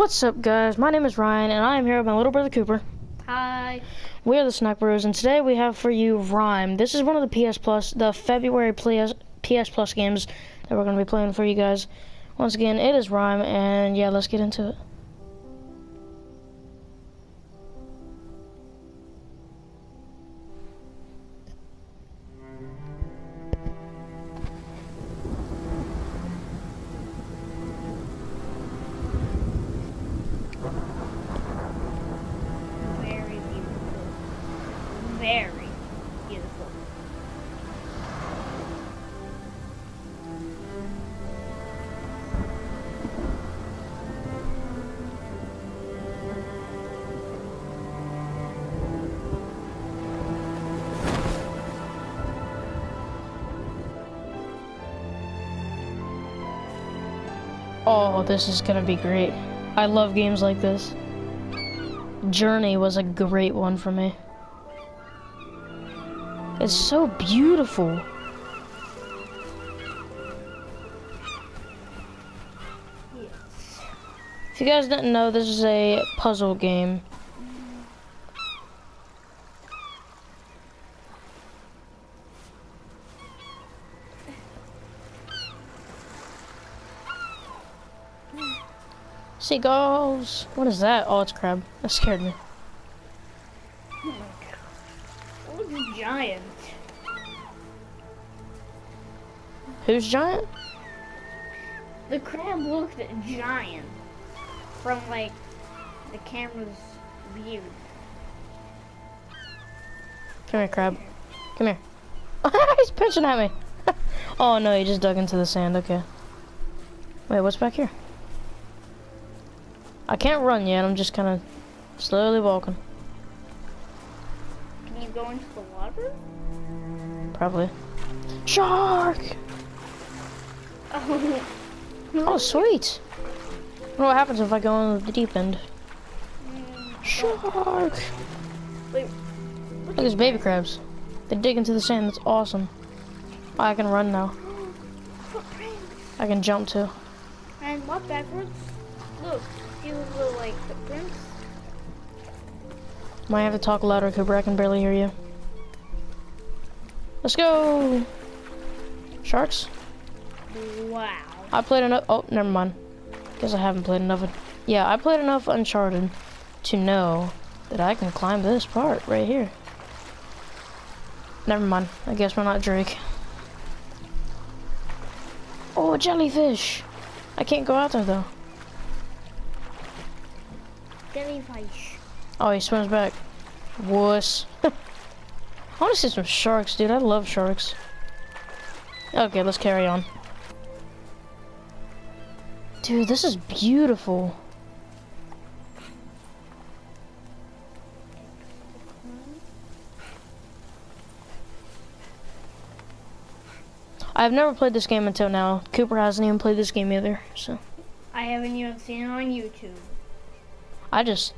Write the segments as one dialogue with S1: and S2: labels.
S1: What's up, guys? My name is Ryan, and I am here with my little brother Cooper.
S2: Hi.
S1: We are the Snack Bros, and today we have for you Rime. This is one of the PS Plus, the February PS, PS Plus games that we're going to be playing for you guys. Once again, it is Rime, and yeah, let's get into it. Oh, this is to be great. I love games like this. Journey was a great one for me. It's so beautiful.
S2: Yes.
S1: If you guys didn't know, this is a puzzle game. Seagulls. What is that? Oh, it's crab. That scared me.
S2: Oh my god. Giant.
S1: Who's giant?
S2: The crab looked giant from like the camera's view.
S1: Come here, crab. Come here. He's pinching at me. oh no, he just dug into the sand. Okay. Wait, what's back here? I can't run yet. I'm just kind of slowly walking.
S2: Can you go into the water?
S1: Probably. Shark!
S2: Oh.
S1: Oh, sweet. Wonder what happens if I go into the deep end.
S2: Mm,
S1: Shark!
S2: Wait.
S1: Look at these baby crabs. They dig into the sand. That's awesome. Oh, I can run now. I can jump too.
S2: And walk backwards. Look. Those little like footprints?
S1: Might have to talk louder, Cooper. I can barely hear you. Let's go! Sharks?
S2: Wow.
S1: I played enough. Oh, never mind. Guess I haven't played enough. Yeah, I played enough Uncharted to know that I can climb this part right here. Never mind. I guess we're not Drake. Oh, jellyfish! I can't go out there though.
S2: Jellyfish.
S1: Oh, he swims back. Wuss. I want to see some sharks, dude. I love sharks. Okay, let's carry on. Dude, this is beautiful. I've never played this game until now. Cooper hasn't even played this game either, so
S2: I haven't even seen it on YouTube.
S1: I just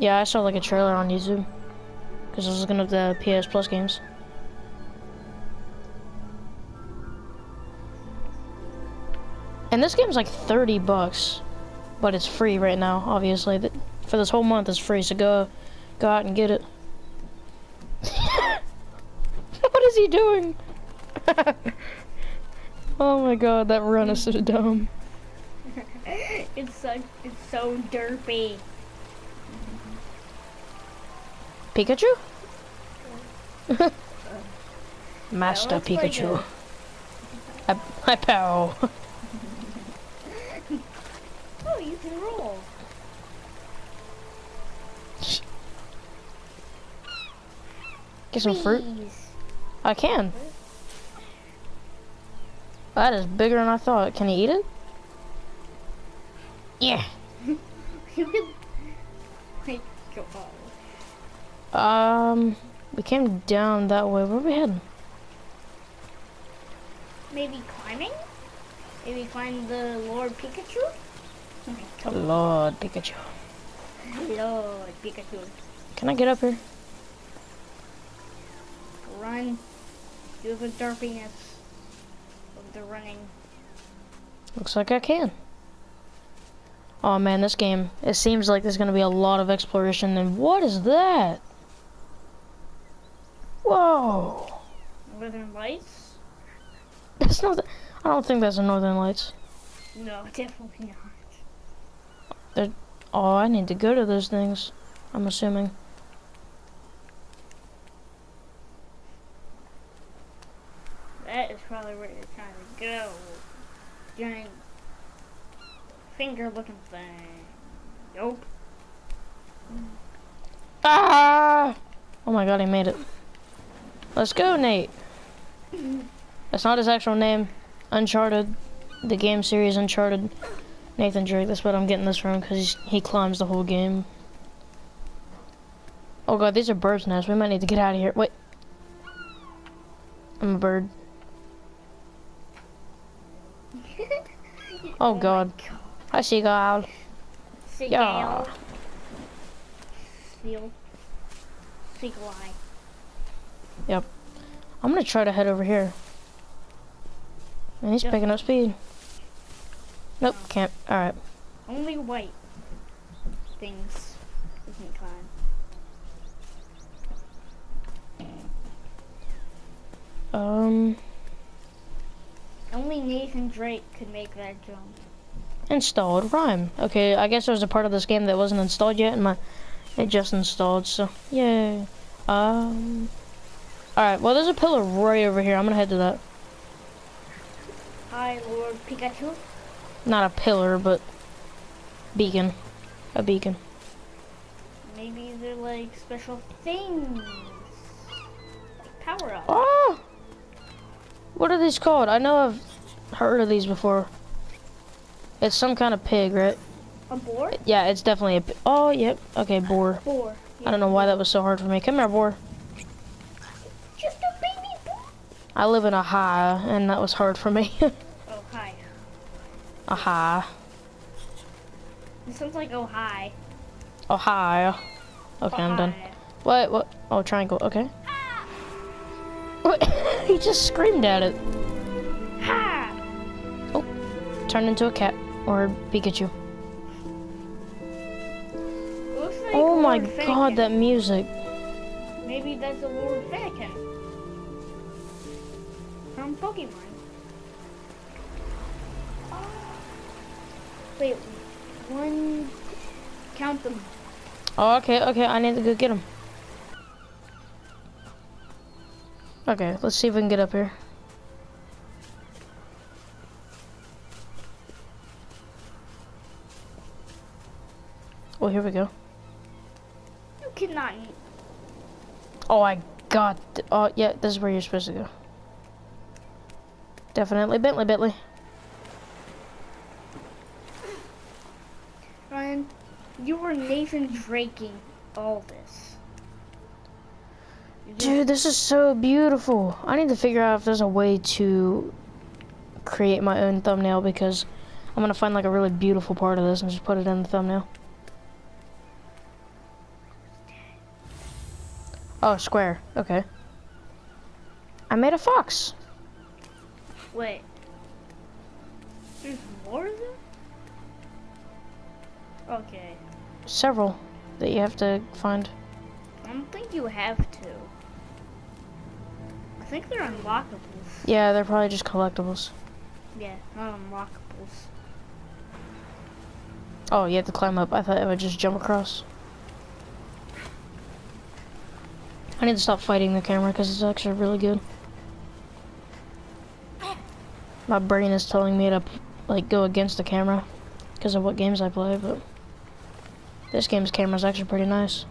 S1: yeah, I saw like a trailer on YouTube because I was looking up the PS Plus games. And this game's like 30 bucks, but it's free right now. Obviously, for this whole month, it's free. So go, go out and get it. what is he doing? oh my god, that run is so dumb.
S2: It's so it's so derpy.
S1: Pikachu? Master
S2: looks
S1: Pikachu. I, I pow.
S2: Oh, you can roll.
S1: Get some fruit. I can. That is bigger than I thought. Can you eat it? Yeah.
S2: You can like go on.
S1: Um, we came down that way. Where are we heading?
S2: Maybe climbing? Maybe find the Lord Pikachu?
S1: Lord Pikachu.
S2: Lord Pikachu.
S1: Can I get up here?
S2: Run. Do the derpiness of the running.
S1: Looks like I can. Oh man, this game, it seems like there's gonna be a lot of exploration, and what is that? Whoa!
S2: Northern Lights?
S1: That's not, the, I don't think that's the Northern Lights.
S2: No, definitely not.
S1: Oh, I need to go to those things, I'm assuming.
S2: That is probably where you're trying to go. Giant finger looking thing. Nope.
S1: Ah! Oh my god, he made it. Let's go, Nate. That's not his actual name. Uncharted, the game series Uncharted. Nathan Drake, that's what I'm getting this from because he climbs the whole game. Oh god, these are birds' nests. We might need to get out of here. Wait. I'm a bird. Oh,
S2: my
S1: God. Hi, seagull.
S2: Seagull.
S1: Yeah.
S2: Seal. Seagull. Eye. Yep.
S1: I'm gonna try to head over here. And he's
S2: Yeah.
S1: picking up speed. Nope, can't. Alright.
S2: Only white things we can climb.
S1: Um,
S2: Only Nathan Drake could make that jump.
S1: Installed Rime. Okay, I guess there was a part of this game that wasn't installed yet, and my it just installed. So yay. Um. All right. Well, there's a pillar right over here. I'm gonna head to that.
S2: Hi, Lord Pikachu.
S1: Not a pillar, but beacon. A beacon.
S2: Maybe they're like special things. Like power up.
S1: Oh. What are these called? I know I've heard of these before. It's some kind of pig, right?
S2: A boar?
S1: Yeah, it's definitely a. Oh, yep. Okay, boar.
S2: Boar.
S1: I don't know why that was so hard for me. Come here, boar.
S2: Just a baby boar.
S1: I live in a high, and that was hard for me.
S2: Oh, hi.
S1: a high.
S2: It sounds like oh hi.
S1: Oh, hi. Okay, I'm oh,
S2: done.
S1: What? What? Oh, triangle. Okay. What? Ah! he just screamed at it.
S2: Ha!
S1: Oh, turned into a cat or Pikachu.
S2: Like
S1: Oh my god, that music.
S2: Maybe that's a Lord Fennekin. From Pokemon. Wait, one. Count them.
S1: Oh, okay, okay. I need to go get them. Okay, let's see if we can get up here. Oh, here we go.
S2: You cannot.
S1: Oh, I got. oh, yeah, this is where you're supposed to go. Definitely Bentley, Bentley.
S2: Ryan, you were Nathan Draking all this.
S1: Dude, this is so beautiful. I need to figure out if there's a way to create my own thumbnail because I'm gonna find like a really beautiful part of this and just put it in the thumbnail. Oh, square. Okay. I made a fox.
S2: Wait. There's more of them? Okay.
S1: Several that you have to find.
S2: I don't think you have to. I think they're unlockables.
S1: Yeah, they're probably just collectibles.
S2: Yeah, not unlockables.
S1: Oh, you have to climb up. I thought I would just jump across. I need to stop fighting the camera because it's actually really good. My brain is telling me to like go against the camera because of what games I play, but this game's camera is actually pretty nice.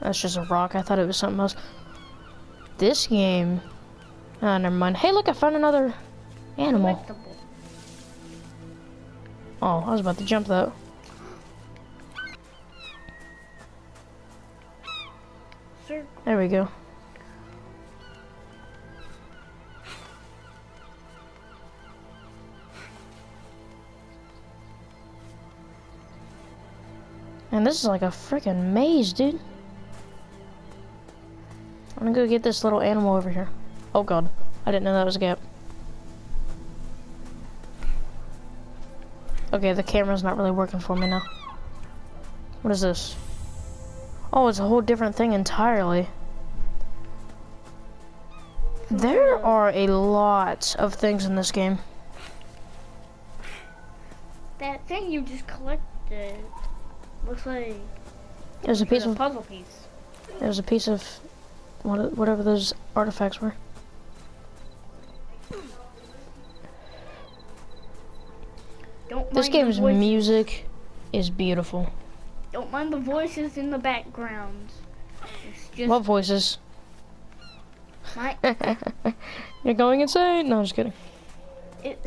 S1: That's just a rock. I thought it was something else. This game. Ah, never mind. Hey, look, I found another animal. Oh, I was about to jump though. There we go. And this is like a freaking maze, dude. I'm gonna go get this little animal over here. Oh god, I didn't know that was a gap. Okay, the camera's not really working for me now. What is this? Oh, it's a whole different thing entirely. There are a lot of things in this game.
S2: That thing you just collected looks like
S1: It was a piece of
S2: puzzle piece.
S1: it was a piece of what whatever those artifacts were.
S2: Don't
S1: This game's music is beautiful.
S2: Don't mind the voices in the background. It's just
S1: What voices?
S2: my
S1: You're going insane? No, I'm just kidding.
S2: it.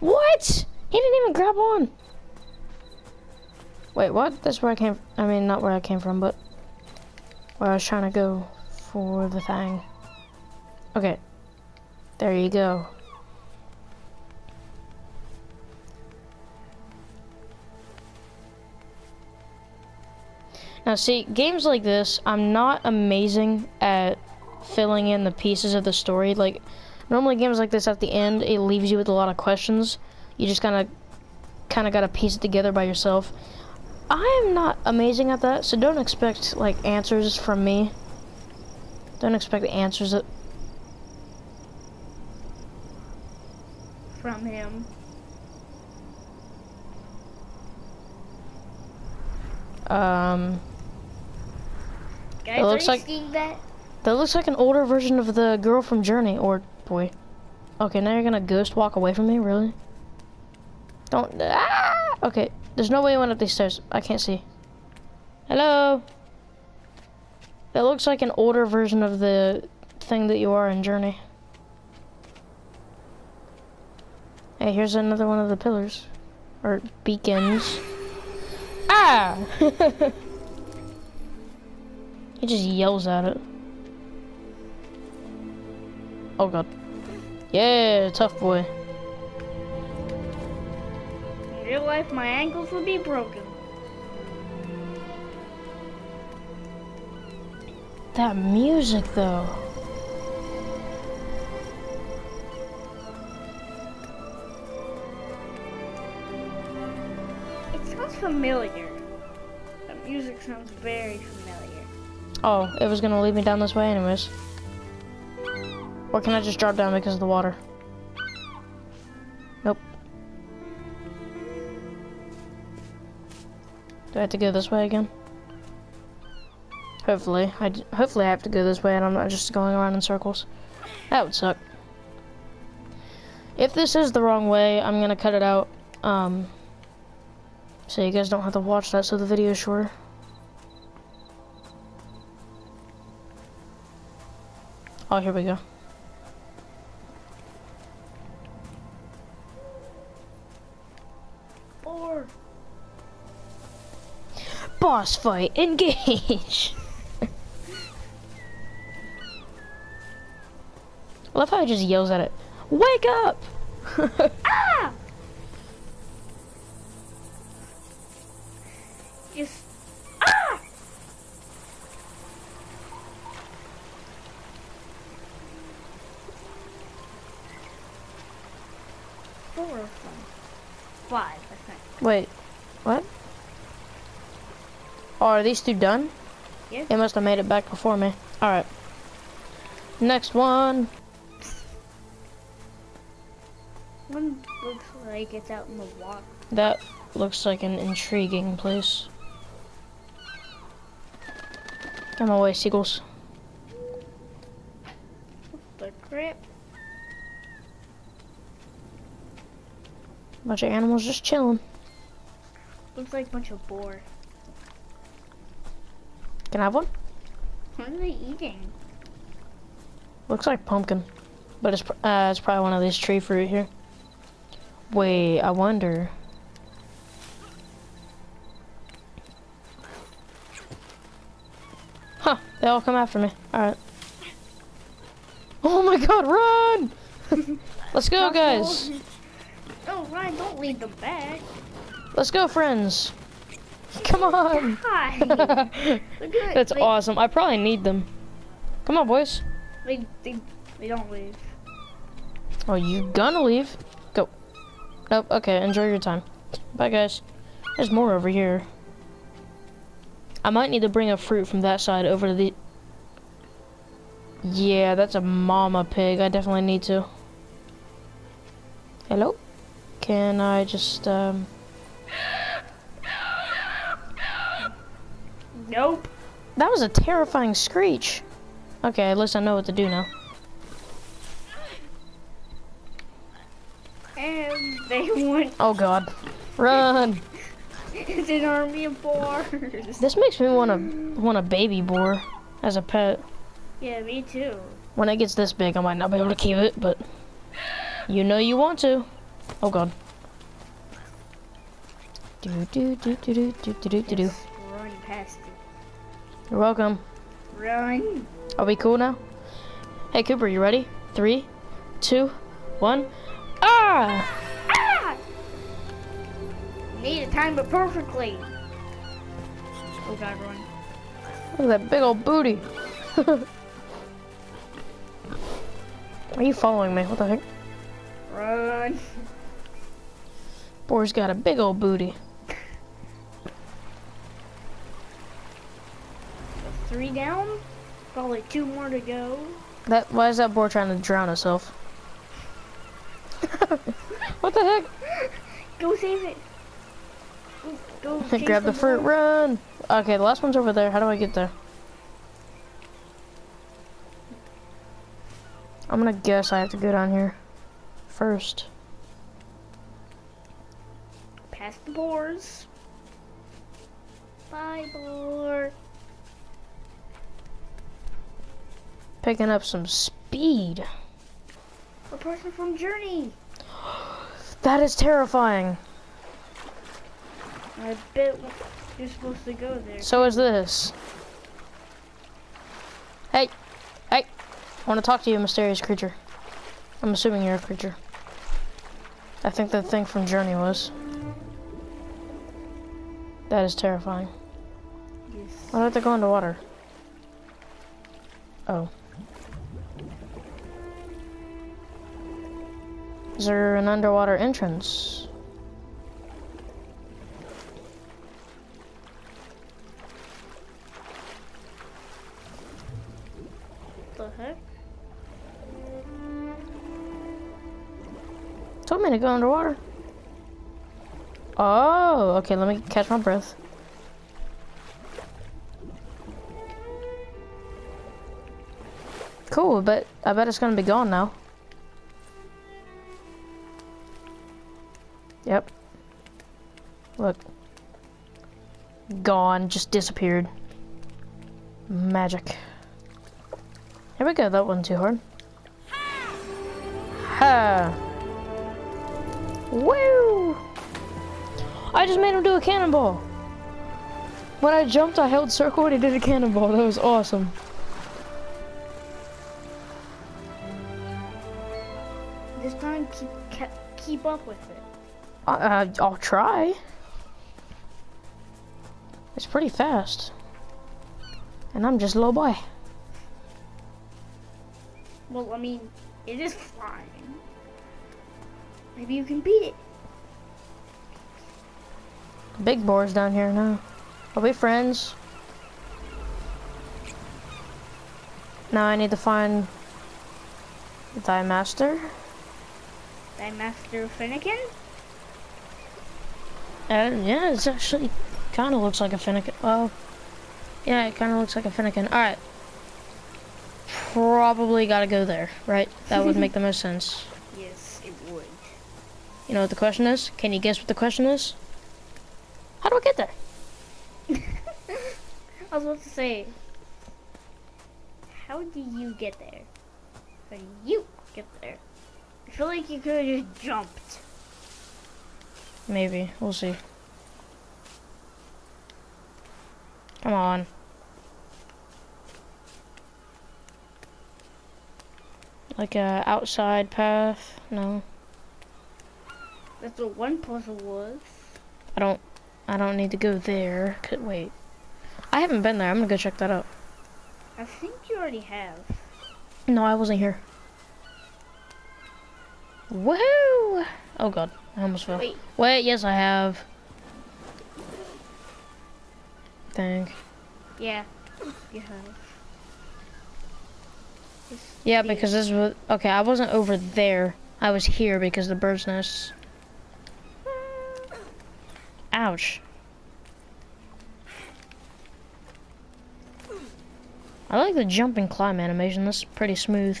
S1: What? He didn't even grab on. Wait, what? That's where I came. I mean, not where I came from, but where I was trying to go for the thing. Okay. There you go. Now, see, games like this, I'm not amazing at filling in the pieces of the story. Like, normally games like this at the end, it leaves you with a lot of questions. You just kind of, kind of got to piece it together by yourself. I am not amazing at that, so don't expect like answers from me. Don't expect answers that
S2: from him.
S1: um
S2: Guys,
S1: It looks like-
S2: that?
S1: that looks like an older version of the girl from Journey or boy. Okay, now you're gonna ghost walk away from me, really? Don't. Ah! Okay, there's no way you went up these stairs. I can't see. Hello. That looks like an older version of the thing that you are in Journey. Hey, here's another one of the pillars. Or beacons. Ah! he just yells at it. Oh god. Yeah, tough boy.
S2: In real life, my ankles would be broken.
S1: That music though.
S2: It sounds familiar. The music sounds very familiar.
S1: Oh, it was gonna lead me down this way anyways. Or can I just drop down because of the water? Nope. Do I have to go this way again? Hopefully. I, hopefully I have to go this way and I'm not just going around in circles. That would suck. If this is the wrong way, I'm gonna cut it out. Um, so you guys don't have to watch that so the video is shorter. Oh, here we go.
S2: Or
S1: Boss fight, engage! I love how he just yells at it. Wake up!
S2: ah,
S1: are these two done?
S2: Yeah.
S1: They must have made it back before me. Alright. Next one.
S2: One looks like it's out in the water.
S1: That looks like an intriguing place. Get away, way, seagulls.
S2: The crap.
S1: Bunch of animals just chilling.
S2: Looks like a bunch of boar.
S1: Can I have one?
S2: What are they eating?
S1: Looks like pumpkin, but it's uh, it's probably one of these tree fruit here. Wait, I wonder. Huh? They all come after me. All right. Oh my God! Run! Let's go, guys.
S2: Oh, Ryan, don't lead them back.
S1: Let's go, friends. Come on.
S2: Hi. Look at
S1: That's awesome. I probably need them. Come on, boys.
S2: They, they, they don't leave.
S1: Oh, you gonna leave? Go. Nope. Okay. Enjoy your time. Bye, guys. There's more over here. I might need to bring a fruit from that side over to the. Yeah, that's a mama pig. I definitely need to. Hello? Can I just, um...
S2: Nope.
S1: That was a terrifying screech. Okay, at least I know what to do now.
S2: And they want.
S1: Oh god. Run!
S2: It's an army of boars.
S1: This makes me want to want a baby boar as a pet.
S2: Yeah, me too.
S1: When it gets this big, I might not be able to keep it, but you know you want to. Oh god. Do do do do do do do do do do.
S2: Run past it.
S1: You're welcome.
S2: Run.
S1: Are we cool now? Hey Cooper, you ready? Three, two, one. Ah!
S2: Ah! Need to time it perfectly. Oh god, run.
S1: Look at that big old booty. Are you following me? What the heck?
S2: Run.
S1: Boar's got a big old booty.
S2: Three down. Probably two more to go.
S1: That why is that boar trying to drown itself? what the heck?
S2: Go save it. Go chase
S1: Grab the fruit, run! Okay, the last one's over there. How do I get there? I'm gonna guess I have to go down here first.
S2: Past the boars. Bye, boar.
S1: Picking up some speed.
S2: A person from Journey.
S1: That is terrifying.
S2: I bet you're supposed to go there.
S1: So is this. Hey, hey, I want to talk to you, mysterious creature. I'm assuming you're a creature. I think the thing from Journey was. That is terrifying.
S2: Yes.
S1: Why do I have to go into water? Oh. Is there an underwater entrance?
S2: The heck?
S1: Told me to go underwater. Oh, okay, let me catch my breath. Cool, but I bet it's gonna be gone now. Yep. Look. Gone, just disappeared. Magic. Here we go, that wasn't too hard. Ha! Woo! I just made him do a cannonball. When I jumped, I held circle and he did a cannonball. That was awesome.
S2: This time, keep keep up with it.
S1: Uh, I'll try. It's pretty fast. And I'm just a little boy.
S2: Well, I mean, it is flying. Maybe you can beat it.
S1: Big boar's down here now. Are we friends? Now I need to find thy master.
S2: Thy Master Fennekin?
S1: Uh, yeah, it's actually kind of looks like a Fennekin. Well, yeah, it kind of looks like a Fennekin. All right. Probably gotta go there, right? That would make the most sense.
S2: Yes, it would.
S1: You know what the question is? Can you guess what the question is? How do I get there?
S2: I was about to say, how do you get there? How do you get there? I feel like you could have just jumped.
S1: Maybe. We'll see. Come on. Like a outside path? No.
S2: That's what one puzzle was.
S1: I don't I don't need to go there. Could wait. I haven't been there. I'm gonna go check that out.
S2: I think you already have.
S1: No, I wasn't here. Woohoo! Oh god, I almost fell.
S2: Wait.
S1: Wait, yes I have. Think.
S2: Yeah, you
S1: Yeah, because this was okay. I wasn't over there. I was here because the bird's nest. Ouch. I like the jump and climb animation. That's pretty smooth.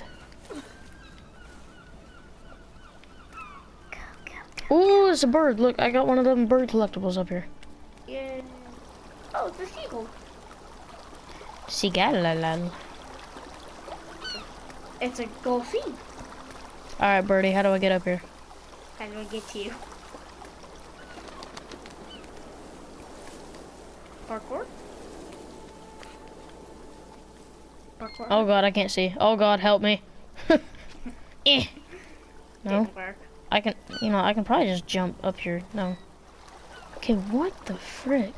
S1: It's a bird. Look, I got one of them bird collectibles up here.
S2: Yeah. Oh, it's a seagull.
S1: Seagull.
S2: It's a golfie.
S1: Alright, birdie, how do I get up here?
S2: How do I get to you? Parkour? Parkour?
S1: Oh god, I can't see. Oh god, help me. eh. No.
S2: Didn't work.
S1: I can, you know, I can probably just jump up here. No. Okay, what the frick?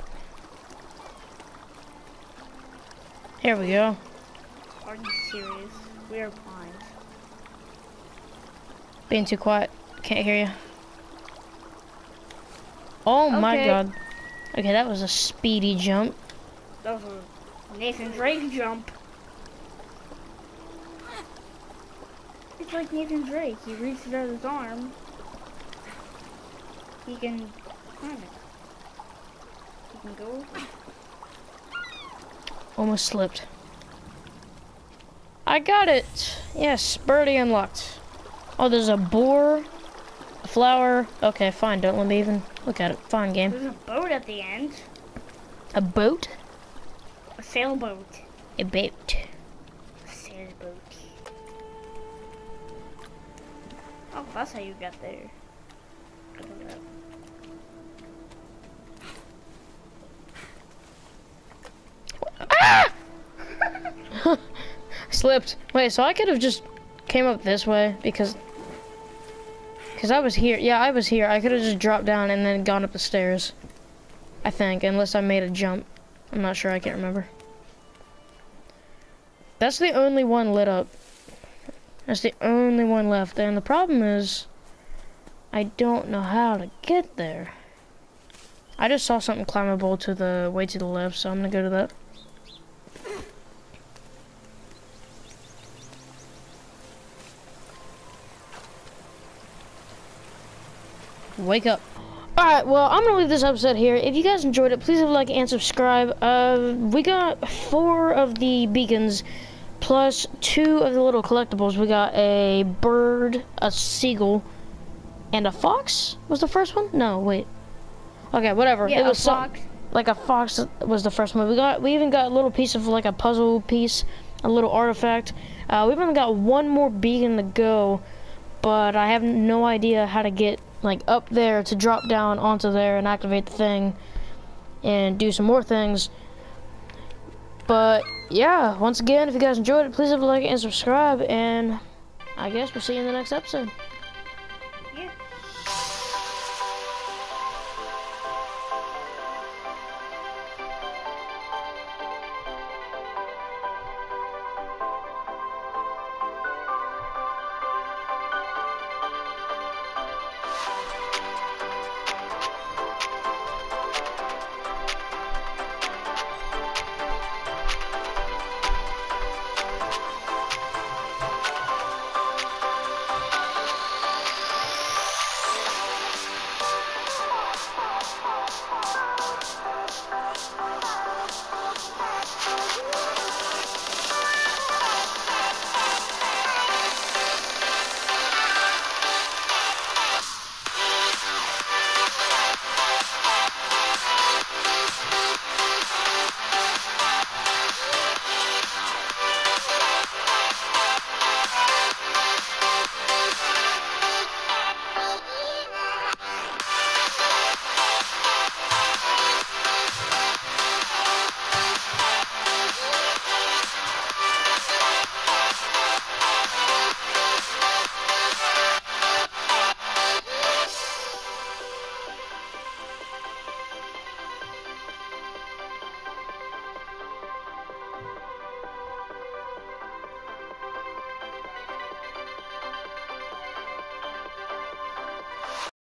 S1: Here we go.
S2: Are you serious? We are blind.
S1: Being too quiet. Can't hear you. Oh my god. Okay, that was a speedy jump.
S2: That was a Nathan Drake jump. It's like Nathan Drake. He reaches out his arm. He can climb it. He can go.
S1: Almost slipped. I got it! Yes, birdie unlocked. Oh, there's a boar, a flower. Okay, fine, don't let me even look at it. Fine game.
S2: There's a boat at the end.
S1: A boat?
S2: A sailboat.
S1: A boat.
S2: A sailboat. Oh, that's how you got there. Look at that.
S1: Slipped. Wait, so I could have just came up this way because because I was here. Yeah, I was here. I could have just dropped down and then gone up the stairs. I think, unless I made a jump. I'm not sure. I can't remember. That's the only one lit up. That's the only one left. And the problem is, I don't know how to get there. I just saw something climbable to the way to the left, so I'm gonna go to that. Wake up. Alright, well, I'm gonna leave this episode here. If you guys enjoyed it, please leave a like and subscribe. Uh, we got four of the beacons, plus two of the little collectibles. We got a bird, a seagull, and a fox? Was the first one? No, wait. Okay, whatever.
S2: Yeah,
S1: it was
S2: a
S1: some-
S2: fox.
S1: like a fox was the first one. We got we even got a little piece of like a puzzle piece, a little artifact. Uh, we've only got one more beacon to go, but I have no idea how to get like up there to drop down onto there and activate the thing and do some more things. But yeah, once again, if you guys enjoyed it, please leave a like and subscribe, and I guess we'll see you in the next episode.